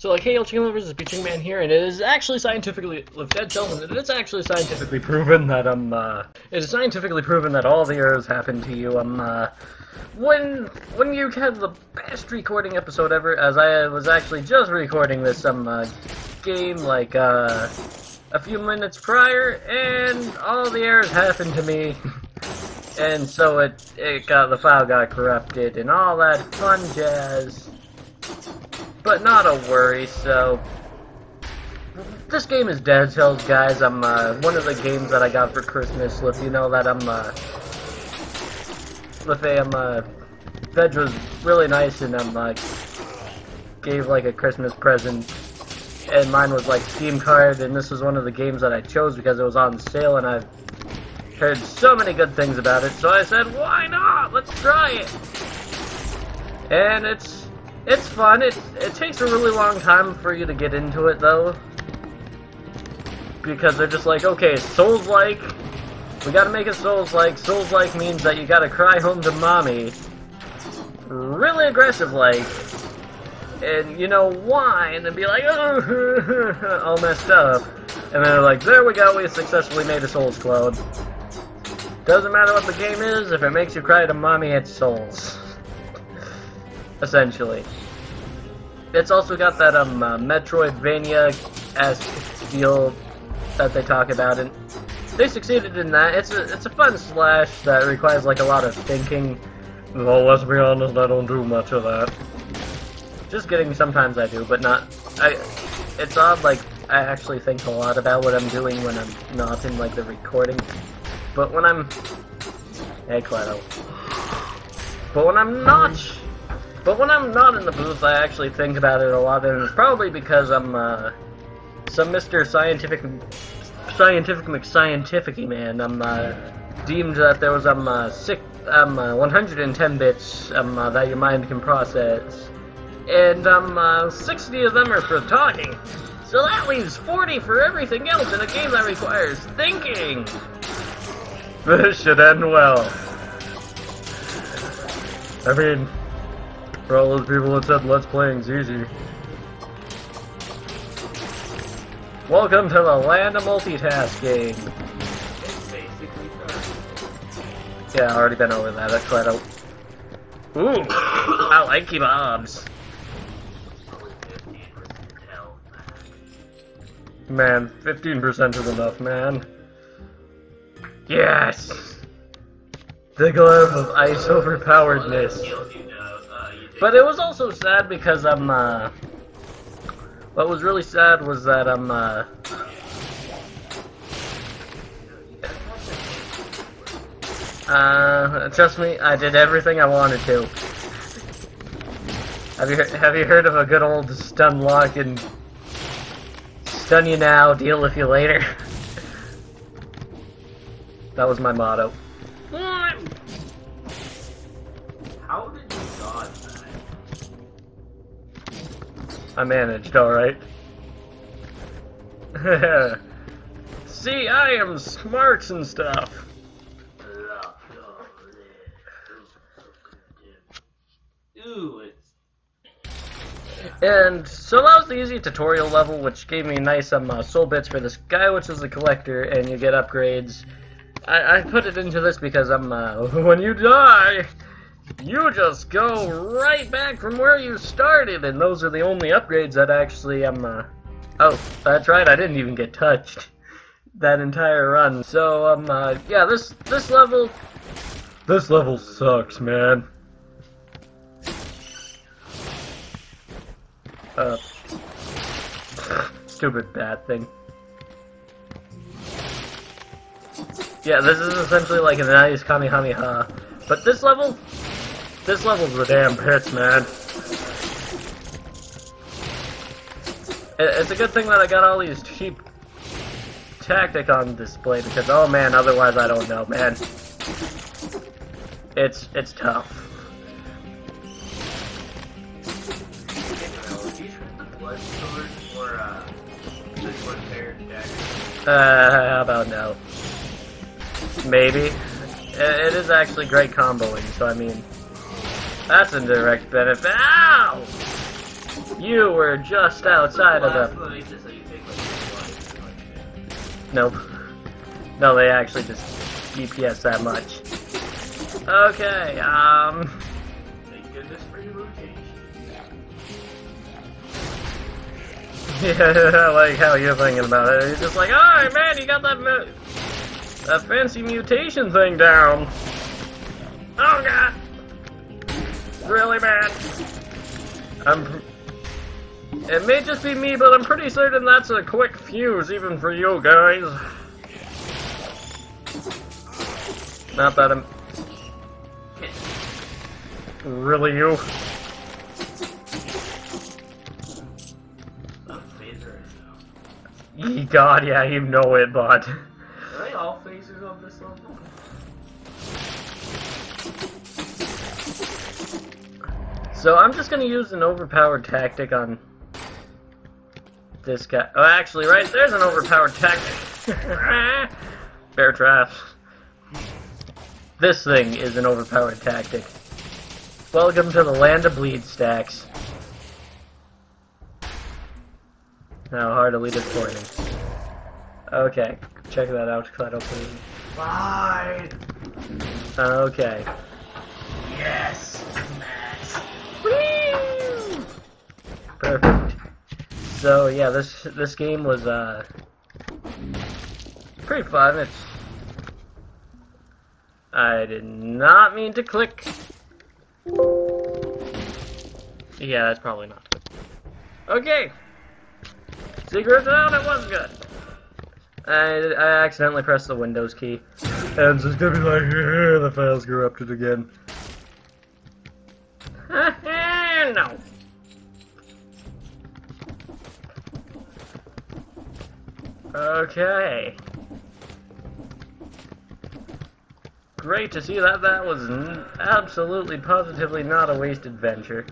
So like, hey, yo, chicken lovers, it's Beaching Man here, and it is actually scientifically, with Dead Cells, and it's actually scientifically proven that, um, uh, it is scientifically proven that all the errors happen to you, um, uh, when, when you had the best recording episode ever, as I was actually just recording this, um, uh, game, like, uh, a few minutes prior, and all the errors happened to me, and so it, it got, the file got corrupted, and all that fun jazz. But not a worry, so... This game is Dead Cells, guys. I'm, uh, one of the games that I got for Christmas. If you know that I'm, uh... If I'm, uh... Veg was really nice and, um, like... Gave, like, a Christmas present. And mine was, like, Steam card, and this was one of the games that I chose because it was on sale, and I've heard so many good things about it, so I said, why not? Let's try it! And it's it's fun. It it takes a really long time for you to get into it though. Because they're just like, okay, Souls like we gotta make it Souls like. Souls like means that you gotta cry home to mommy. Really aggressive like. And you know whine and be like, oh, all messed up. And then they're like, there we go, we successfully made a Souls clone. Doesn't matter what the game is, if it makes you cry to mommy, it's Souls essentially. It's also got that um uh, Metroidvania-esque feel that they talk about, and they succeeded in that. It's a it's a fun slash that requires like a lot of thinking. Well, let's be honest, I don't do much of that. Just kidding. Sometimes I do, but not. I. It's odd. Like I actually think a lot about what I'm doing when I'm not in like the recording. But when I'm, hey, Clado. But when I'm not but when I'm not in the booth, I actually think about it a lot, and it's probably because I'm uh, some Mr. Scientific, Scientific McScientificy man. I'm uh, deemed that there was um, uh, six, um, uh, 110 bits um, uh, that your mind can process, and um, uh, 60 of them are for talking. So that leaves 40 for everything else in a game that requires thinking. This should end well. I mean, for all those people that said Let's Playing's easy. Welcome to the land of multitasking. Yeah, I already been over that. That's quite a. Ooh, I like kebabs. Man, 15% is enough, man. Yes! The glove of ice overpoweredness. But it was also sad because I'm, uh... What was really sad was that I'm, uh... Uh, trust me, I did everything I wanted to. Have you have you heard of a good old stun lock and stun you now, deal with you later? that was my motto. I managed, alright. See, I am smart and stuff. And so that was the easy tutorial level, which gave me nice um, uh, soul bits for this guy, which is the collector, and you get upgrades. I, I put it into this because I'm, uh, when you die, you just go right back from where you started, and those are the only upgrades that actually I'm, uh... Oh, that's right, I didn't even get touched that entire run. So, um, uh, yeah, this, this level... This level sucks, man. Uh... Stupid bad thing. Yeah, this is essentially like a nice Kamehameha. But this level, this level's the damn pits, man. It's a good thing that I got all these cheap tactic on display because oh man, otherwise I don't know, man. It's it's tough. Uh, how about no? Maybe. It is actually great comboing, so I mean... That's a direct benefit. Ow! You were just outside of the. that's what makes it so you take like four lives, like, Nope. No, they actually just DPS that much. Okay, um. Thank goodness for your rotation. Yeah, I like how you're thinking about it. You're just like, alright, man, you got that, that fancy mutation thing down. Oh, God. Really, man? I'm. It may just be me, but I'm pretty certain that's a quick fuse, even for you guys. Not that I'm. Really, you? I'm phaser now. Ye God, yeah, you know it, bud. So I'm just gonna use an overpowered tactic on this guy. Oh, actually, right there's an overpowered tactic. Bear traps. This thing is an overpowered tactic. Welcome to the land of bleed stacks. How heartily disappointing. Okay, check that out, Clado, please. Fine. Okay. Yes. Perfect. So yeah, this this game was uh pretty fun. It's I did not mean to click. Yeah, that's probably not good. Okay. Secret down, it was good. I, I accidentally pressed the Windows key. And it's just gonna be like, "Eh, the file's corrupted again. no. Okay. Great to see that that was absolutely positively not a wasted venture.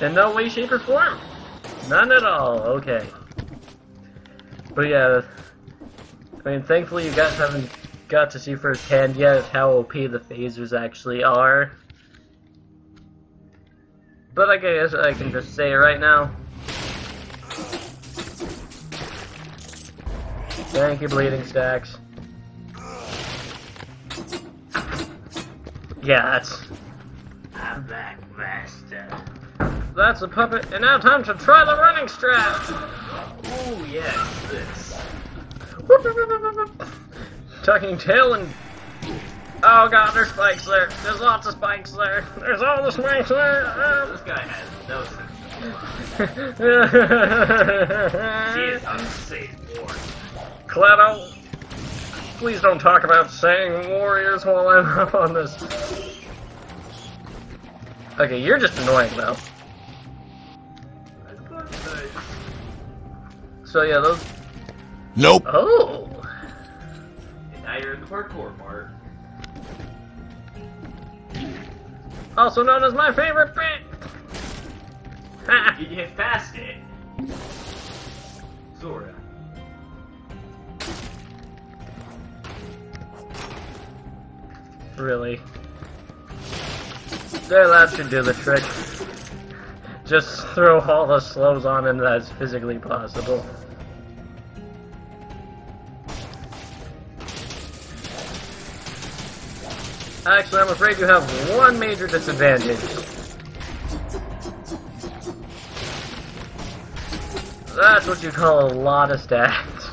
In no way, shape, or form. None at all. Okay. But yeah, I mean, thankfully you guys haven't got to see firsthand yet how OP the phasers actually are. But I guess I can just say it right now. Thank you, Bleeding Stacks. Yeah, that's I'm back, master. that's a puppet. And now time to try the running strap. Oh yes, this. Tucking tail and oh god, there's spikes there. There's lots of spikes there. There's all the spikes there. This guy has no sense. Um. She is unsafe war. Clado, please don't talk about saying warriors while I'm up on this. Okay, you're just annoying though. That's good. Nice. So yeah, those. Nope. Oh. Now you're in the parkour part. Also known as my favorite bit. Ha! You get past it. Sorta. Really? That should do the trick. Just throw all the slows on him as physically possible. Actually, I'm afraid you have one major disadvantage. That's what you call a lot of stats.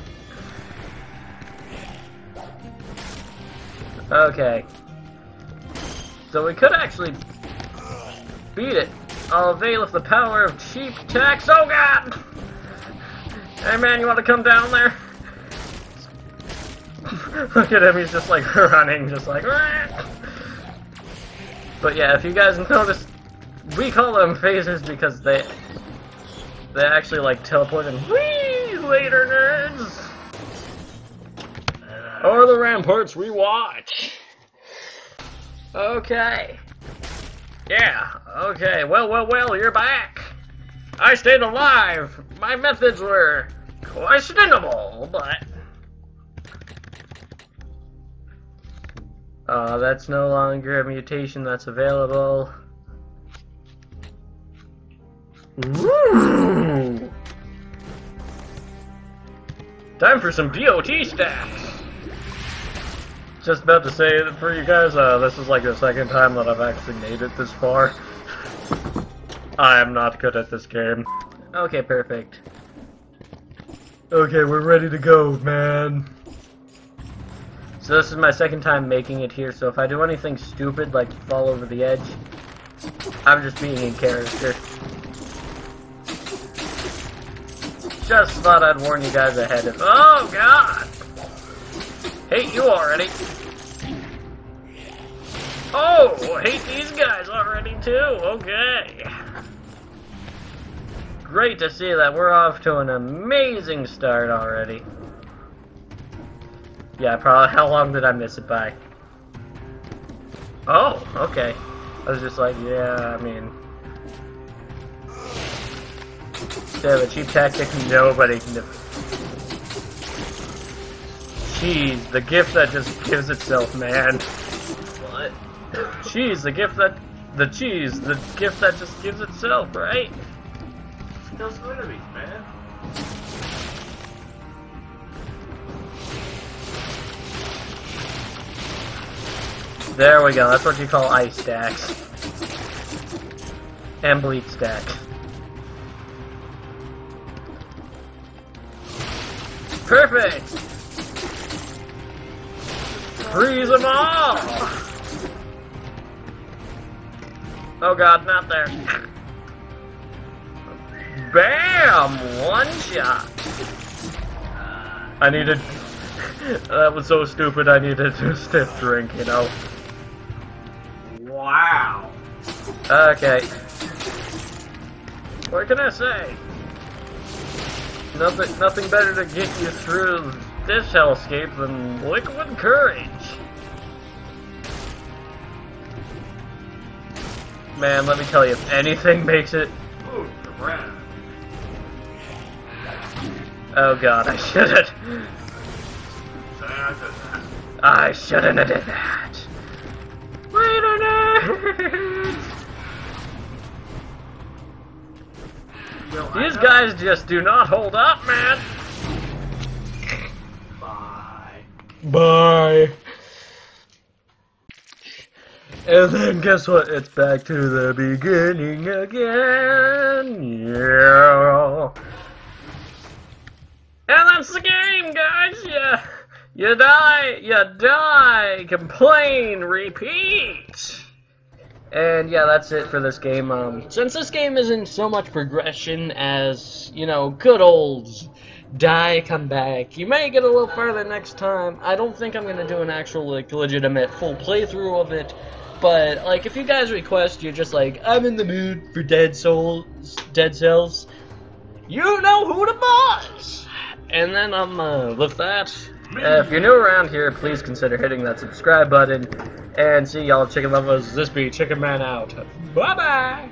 Okay. So we could actually beat it. I'll avail of the power of cheap tax. Oh god! Hey man, you want to come down there? Look at him, he's just like running, just like. But yeah, if you guys notice, we call them phases because they they actually like teleport and wee later nerds. Or the ramparts we watch. Okay. Yeah, okay. Well, well, well, you're back. I stayed alive. My methods were questionable, but. Uh, that's no longer a mutation that's available. Woo! Time for some DOT stacks! Just about to say that for you guys, uh, this is like the second time that I've actually made it this far. I am not good at this game. Okay, perfect. Okay, we're ready to go, man. So this is my second time making it here, so if I do anything stupid, like fall over the edge, I'm just being in character. Just thought I'd warn you guys ahead of- Oh, God! Hate you already. Oh, hate these guys already too. Okay. Great to see that we're off to an amazing start already. Yeah, probably. How long did I miss it by? Oh, okay. I was just like, yeah, I mean. Yeah, the cheap tactic nobody can do. Cheese, the gift that just gives itself, man. What? Cheese, the gift that. The cheese, the gift that just gives itself, right? Kills enemies, man. There we go, that's what you call ice stacks. And bleed stacks. Perfect! Freeze them all! Oh god, not there. Bam! One shot! I needed... that was so stupid, I needed a stiff drink, you know? Okay. What can I say? Nothing, nothing better to get you through this hellscape than liquid courage. Man, let me tell you, if anything makes it. Oh god, I shouldn't. I shouldn't have did that. Wait a minute. Well, I These know- guys just do not hold up, man. Bye. Bye. And then guess what? It's back to the beginning again. Yeah. And that's the game, guys. Yeah. You die, you die, complain, repeat. And yeah, that's it for this game. Um, since this game isn't so much progression as, you know, good old die, come back. You may get a little further next time. I don't think I'm gonna do an actual, like, legitimate full playthrough of it. But, like, if you guys request, you're just like, I'm in the mood for Dead Souls, Dead Cells, you know who to buzz! And then, um, uh, with that, Uh, if you're new around here, please consider hitting that subscribe button. And see y'all chicken lovers, this be Chicken Man out. Bye bye!